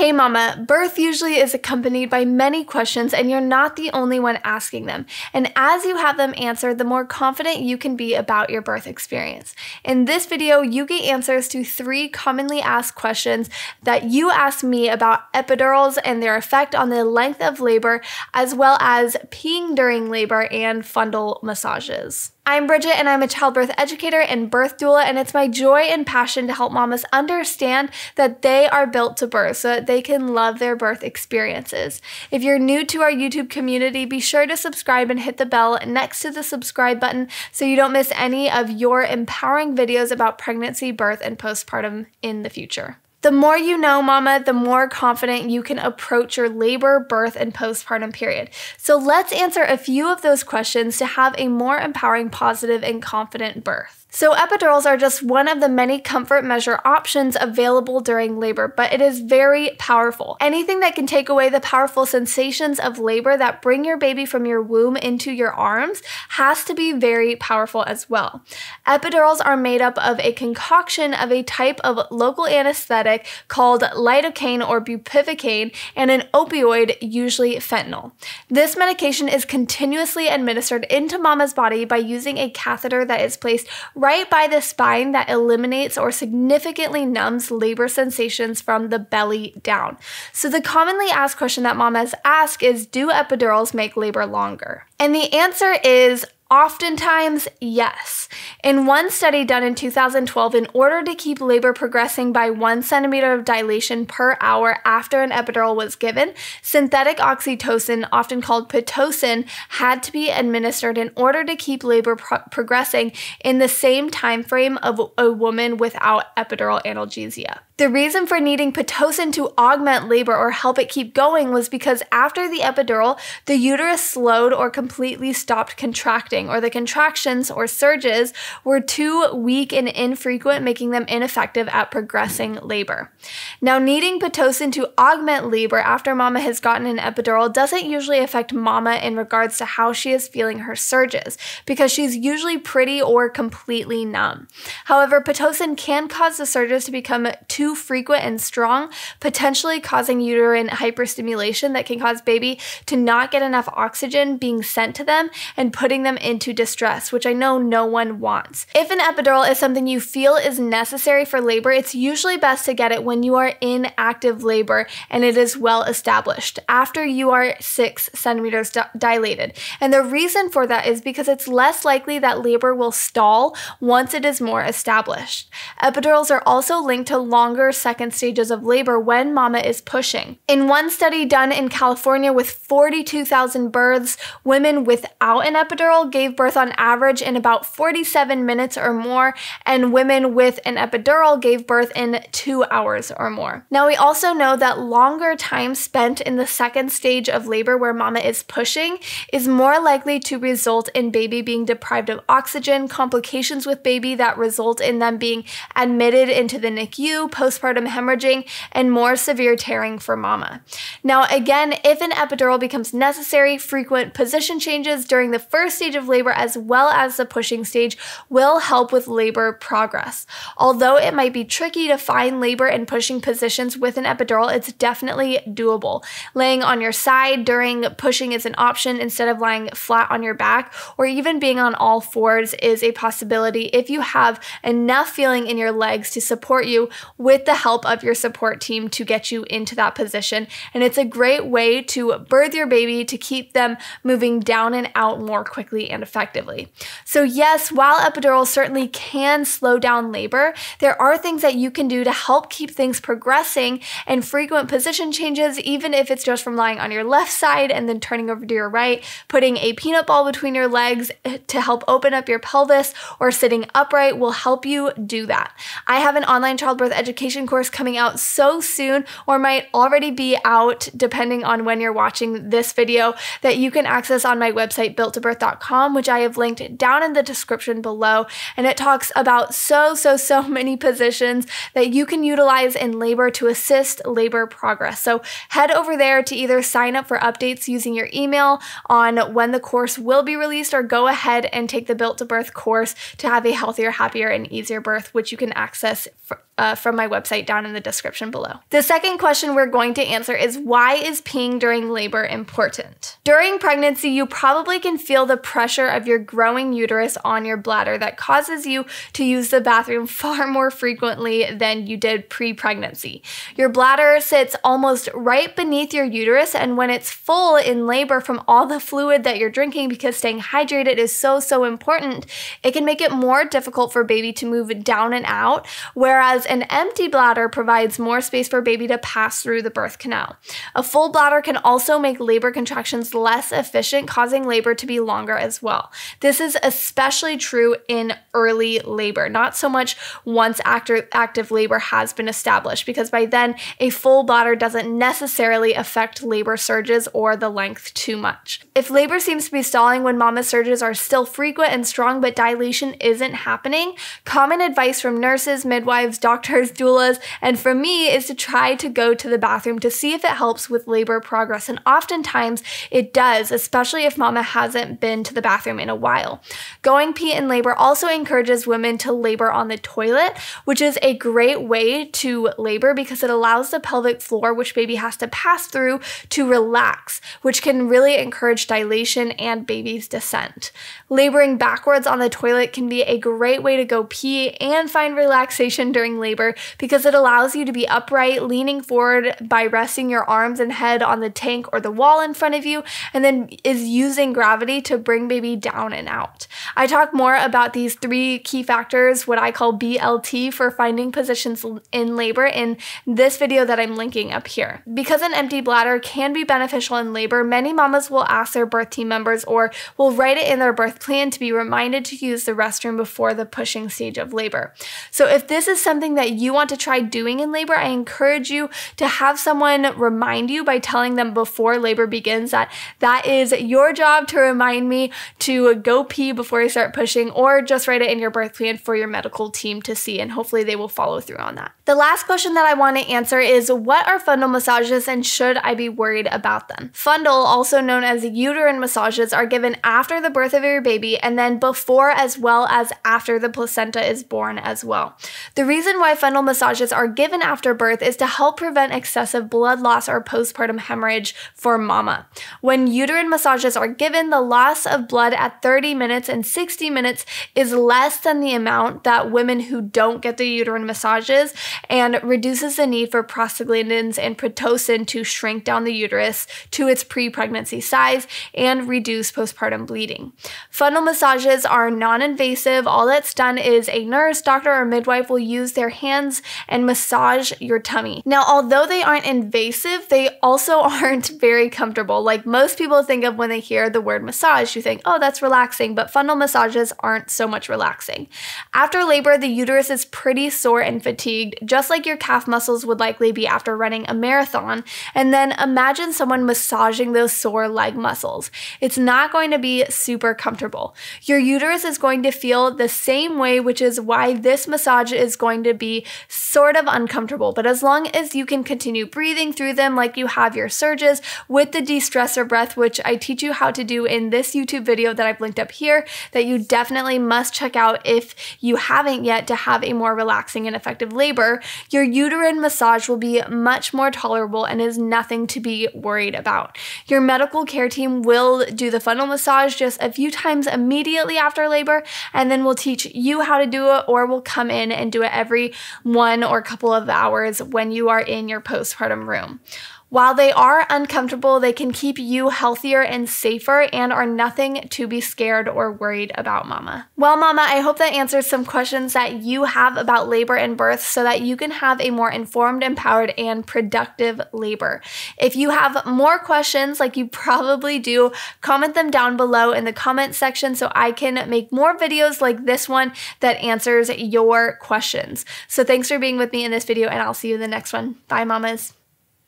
Hey mama, birth usually is accompanied by many questions and you're not the only one asking them. And as you have them answered, the more confident you can be about your birth experience. In this video, you get answers to three commonly asked questions that you asked me about epidurals and their effect on the length of labor, as well as peeing during labor and fundal massages. I'm Bridget and I'm a childbirth educator and birth doula, and it's my joy and passion to help mamas understand that they are built to birth so that they can love their birth experiences. If you're new to our YouTube community, be sure to subscribe and hit the bell next to the subscribe button so you don't miss any of your empowering videos about pregnancy, birth, and postpartum in the future. The more you know, mama, the more confident you can approach your labor, birth, and postpartum period. So let's answer a few of those questions to have a more empowering, positive, and confident birth. So, epidurals are just one of the many comfort measure options available during labor, but it is very powerful. Anything that can take away the powerful sensations of labor that bring your baby from your womb into your arms has to be very powerful as well. Epidurals are made up of a concoction of a type of local anesthetic called lidocaine or bupivacaine and an opioid, usually fentanyl. This medication is continuously administered into mama's body by using a catheter that is placed right by the spine that eliminates or significantly numbs labor sensations from the belly down. So, the commonly asked question that mamas ask is Do epidurals make labor longer? And the answer is Oftentimes, yes. In one study done in 2012, in order to keep labor progressing by one centimeter of dilation per hour after an epidural was given, synthetic oxytocin, often called Pitocin, had to be administered in order to keep labor pro- progressing in the same time frame of a woman without epidural analgesia. The reason for needing Pitocin to augment labor or help it keep going was because after the epidural, the uterus slowed or completely stopped contracting, or the contractions or surges were too weak and infrequent, making them ineffective at progressing labor. Now, needing Pitocin to augment labor after mama has gotten an epidural doesn't usually affect mama in regards to how she is feeling her surges, because she's usually pretty or completely numb. However, Pitocin can cause the surges to become too frequent and strong, potentially causing uterine hyperstimulation that can cause baby to not get enough oxygen being sent to them and putting them into distress, which I know no one wants. If an epidural is something you feel is necessary for labor, it's usually best to get it when you are in active labor and it is well established, after you are six centimeters dilated. And the reason for that is because it's less likely that labor will stall once it is more established. Epidurals are also linked to longer second stages of labor when mama is pushing. In one study done in California with 42,000 births, women without an epidural gave birth on average in about 47 minutes or more, and women with an epidural gave birth in two hours or more. Now, we also know that longer time spent in the second stage of labor where mama is pushing is more likely to result in baby being deprived of oxygen, complications with baby that result in them being admitted into the NICU, postpartum hemorrhaging, and more severe tearing for mama. Now, again, if an epidural becomes necessary, frequent position changes during the first stage of labor as well as the pushing stage will help with labor progress. Although it might be tricky to find labor and pushing positions with an epidural, it's definitely doable. Laying on your side during pushing is an option instead of lying flat on your back, or even being on all fours is a possibility if you have enough feeling in your legs to support you with the help of your support team to get you into that position. And it's a great way to birth your baby to keep them moving down and out more quickly and effectively. So, yes, while epidural certainly can slow down labor, there are things that you can do to help keep things progressing and frequent position changes, even if it's just from lying on your left side and then turning over to your right, putting a peanut ball between your legs eh, to help open up your pelvis, or sitting upright will help you do that. I have an online childbirth education education course coming out so soon or might already be out depending on when you're watching this video that you can access on my website builttobirth.com which I have linked down in the description below and it talks about so so so many positions that you can utilize in labor to assist labor progress. So head over there to either sign up for updates using your email on when the course will be released or go ahead and take the Built to Birth course to have a healthier, happier and easier birth which you can access for, uh, from my website down in the description below. The second question we're going to answer is why is peeing during labor important? During pregnancy, you probably can feel the pressure of your growing uterus on your bladder that causes you to use the bathroom far more frequently than you did pre pregnancy. Your bladder sits almost right beneath your uterus, and when it's full in labor from all the fluid that you're drinking, because staying hydrated is so, so important, it can make it more difficult for baby to move down and out, whereas an empty bladder provides more space for baby to pass through the birth canal. A full bladder can also make labor contractions less efficient, causing labor to be longer as well. This is especially true in early labor, not so much once active, active labor has been established, because by then a full bladder doesn't necessarily affect labor surges or the length too much. If labor seems to be stalling when mama surges are still frequent and strong, but dilation isn't happening, common advice from nurses, midwives, doctors, doulas, and from me is to try to go to the bathroom to see if it helps with labor progress. And oftentimes it does, especially if mama hasn't been to the bathroom in a while. Going pee in labor also encourages women to labor on the toilet, which is a great way to labor because it allows the pelvic floor, which baby has to pass through, to relax, which can really encourage dilation and baby's descent. Laboring backwards on the toilet can be a great way to go pee and find relaxation during labor because it allows you to be upright, leaning forward by resting your arms and head on the tank or the wall in front of you, and then is using gravity to bring baby down and out. I talk more about these three key factors, what I call BLT, for finding positions in labor in this video that I'm linking up here. Because an empty bladder can be beneficial in labor, many mamas will ask their birth team members or will write it in their birth plan to be reminded to use the restroom before the pushing stage of labor. So if this is something that you want to try doing in labor, I encourage you to have someone remind you by telling them before labor begins that that is your job to remind me to go pee before I start pushing or just write it in your birth plan for your medical team to see and hopefully they will follow through on that. The last question that I want to answer is what are fundal massages and should I be worried about them? Fundal, also known as uterine massages, are given after the birth of your baby and then before as well as after the placenta is born as well. The reason why fundal massages are given after birth is to help prevent excessive blood loss or postpartum hemorrhage for mama. When uterine massages are given, the loss of blood at 30 minutes and 60 minutes is less than the amount that women who don't get the uterine massages and reduces the need for prostaglandins and pitocin to shrink down the uterus to its pre-pregnancy size and reduce postpartum bleeding. Fundal massages are non-invasive. All that's done is a nurse, doctor, or midwife will use their hands and massage your tummy. Now, although they aren't invasive, they also aren't very comfortable. Like most people think of when they hear the word massage, you think, oh, that's relaxing, but fundal massages aren't so much relaxing. After labor, the uterus is pretty sore and fatigued, just like your calf muscles would likely be after running a marathon. And then imagine someone massaging those sore leg muscles. It's not going to be super comfortable. Your uterus is going to feel the same way, which is why this massage is going to be sort of uncomfortable. But as long as you can continue breathing through them like you have your surges with the de-stressor breath, which I teach you how to do in this YouTube video that I've linked up here, that you definitely must check out if you haven't yet to have a more relaxing and effective labor, your uterine massage will be much more tolerable and is nothing to be worried about. Your medical care team will do the fundal massage just a few times immediately after labor, and then we'll teach you how to do it, or we'll come in and do it every one or couple of hours when you are in your postpartum room. While they are uncomfortable, they can keep you healthier and safer and are nothing to be scared or worried about, mama. Well, mama, I hope that answers some questions that you have about labor and birth so that you can have a more informed, empowered, and productive labor. If you have more questions, like you probably do, comment them down below in the comment section so I can make more videos like this one that answers your questions. So thanks for being with me in this video and I'll see you in the next one. Bye, mamas.